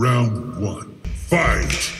Round one. Fight!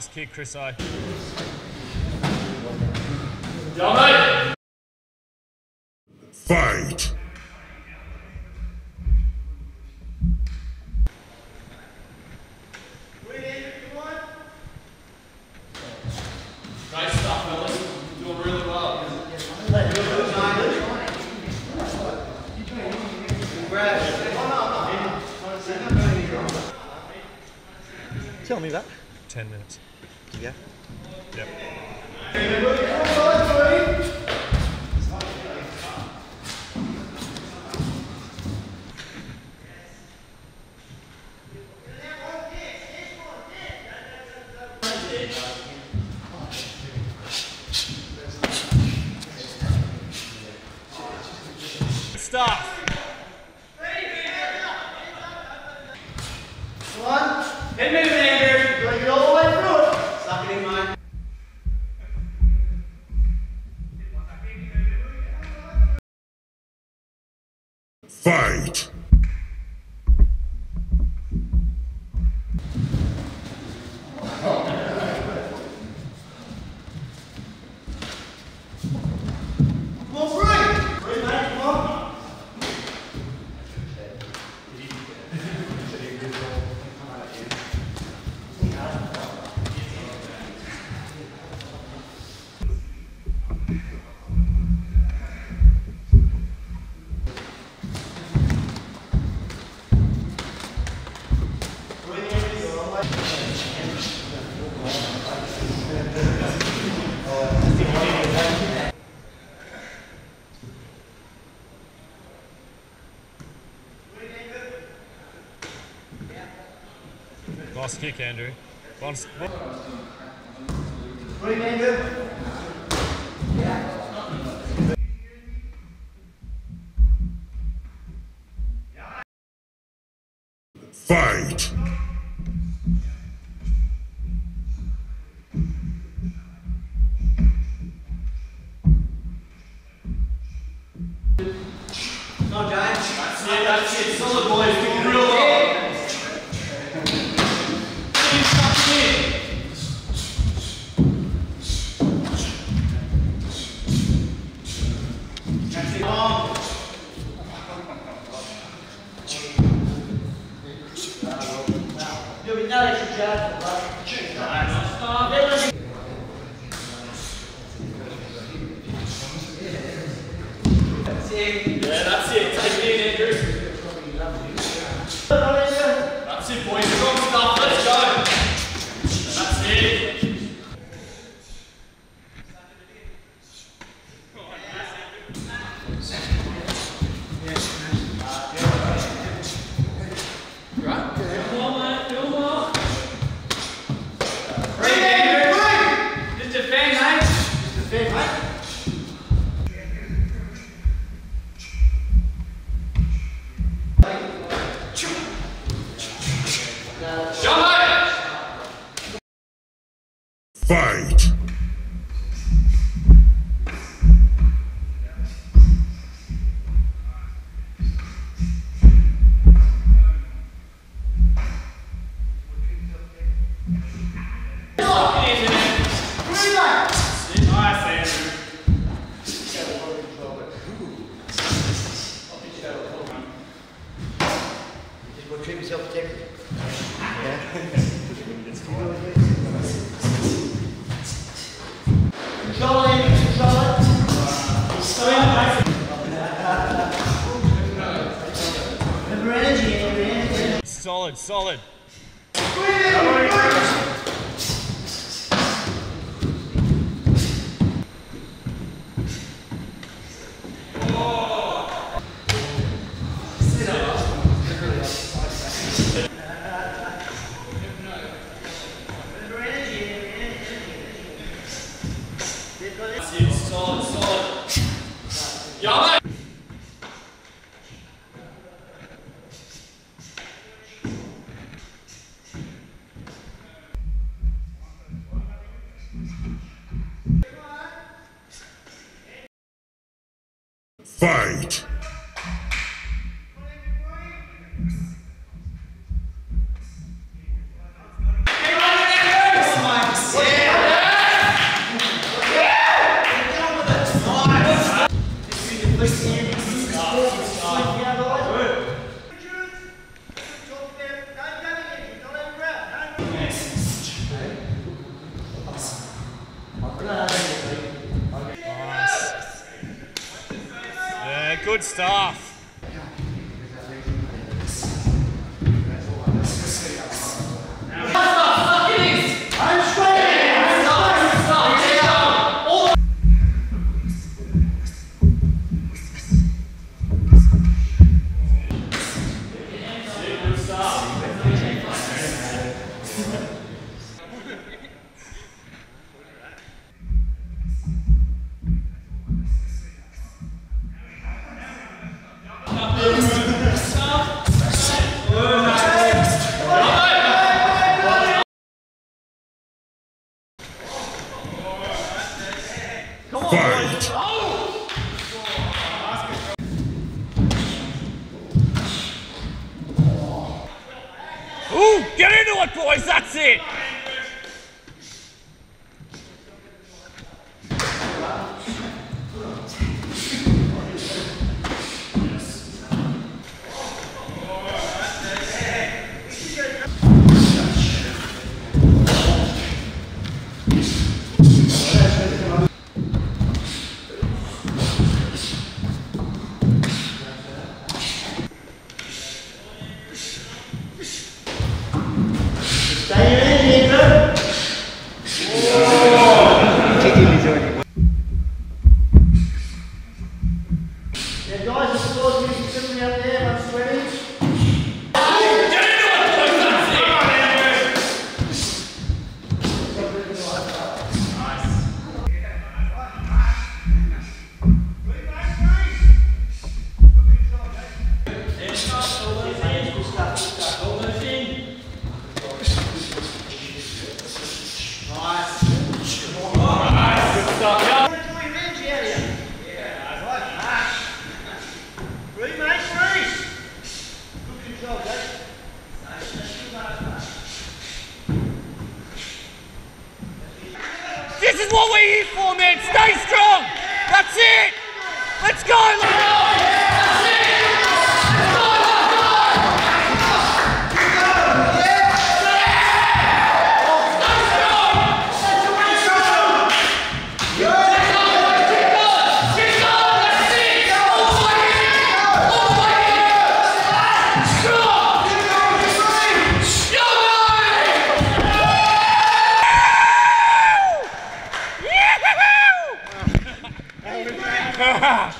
nice kick, Chris I. Fight! Tell me that. 10 minutes. Yeah. Yep. Start. Nice kick, Andrew. Once, Bree, Andrew. Obrigado. Show solid, solid. Good stuff. Get into it, boys. That's it. pessoas me sentindo minha terra. trash.